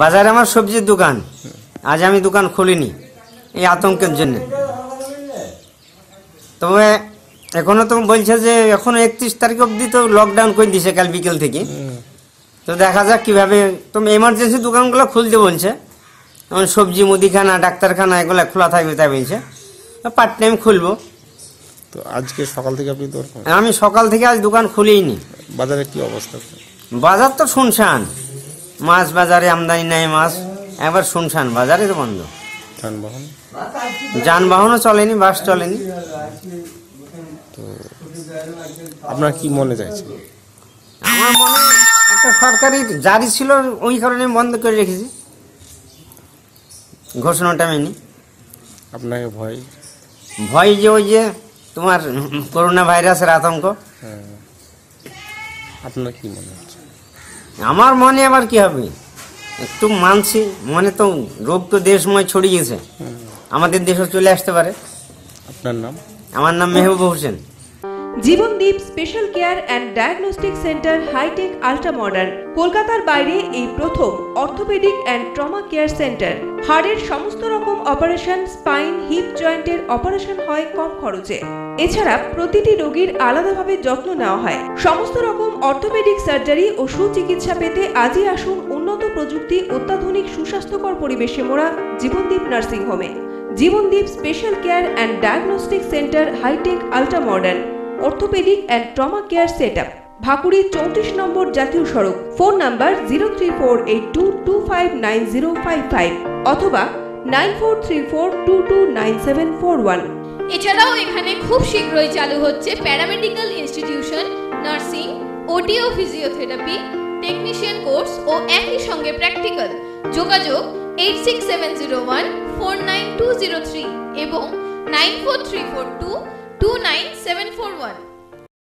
বাজারে আমার সবজির দোকান। আজ আমি দোকান খুলিনি এই আতঙ্কের জন্য। তবে এখনও তো বলছে যে এখনও একত্রিশ তারিখ অবধি তো লকডাউন করে দিছে কাল বিকেল থেকে। তো দেখা যাক কীভাবে তো এমার্জেন্সি দোকানগুলো খুলতে বলছে। যেমন সবজি মুদিখানা ডাক্তারখানা এগুলো খোলা থাকবে তাই বলছে। পার্ট টাইম খুলবো। তো আজকে সকাল থেকে আপনি আমি সকাল থেকে আজ দোকান খুলিনি বাজারে কি অবস্থা? বাজার তো শুনশান। মাছ বাজারে আমদানি নাই মাছ। একবার শুনশান বাজারে তো বন্ধ। যানবাহন? যানবাহনও চলেনি বাস চলেনি। আপনার কি মনে চাইছে? আমার মনে একটা সরকারি জারি ছিল ওই কারণে বন্ধ করে রেখেছি। ঘোষণাটা মেনি। আপনাকে ভয়? ভয় যে ওই যে তোমার করোনা ভাইরাসের আতঙ্ক। হ্যাঁ। আপনার কি মনে হচ্ছে? আমার মনে আবার কি হবে? একটু মানছি মনে তো রোগ তো দেশময় ছড়িয়েছে আমাদের দেশও চলে আসতে পারে। আপনার নাম? আমার নাম Mehboob Hossain. Jibandeep special care and diagnostic centre hitech ultra modern কলকাতার বাইরে এই প্রথম orthopaedic and trauma care centre হাড়ের সমস্ত রকম অপারেশন স্পাইন হিপ জয়েন্টের অপারেশন হয় কম খরচে। এছাড়া প্রতিটি রোগীর আলাদাভাবে যত্ন নেওয়া হয়। সমস্ত রকম অর্থোপেডিক সার্জারি ও সুচিকিৎসা পেতে আজই আসুন উন্নত প্রযুক্তি, অত্যাধুনিক সুস্বাস্থ্যকর পরিবেশে মোড়া জীবনদীপ নার্সিং হোমে Jibandeep special care and diagnostic centre hitech ultra modern orthopaedic and trauma care set up Bhakuri চৌত্রিশ নম্বর জাতীয় সড়ক। Phone number zero three four eight two two five nine zero five five অথবা nine four three four two two nine seven four one. এছাড়াও এখানে খুব শীঘ্রই চালু হচ্ছে প্যারামেডিক্যাল ইনস্টিটিউশন, নার্সিং, ওটি ও ফিজিওথেরাপি, টেকনিশিয়ান কোর্স ও একই সঙ্গে প্র্যাকটিক্যাল। যোগাযোগ eight six seven zero one four nine two zero three এবং nine four three four two 29741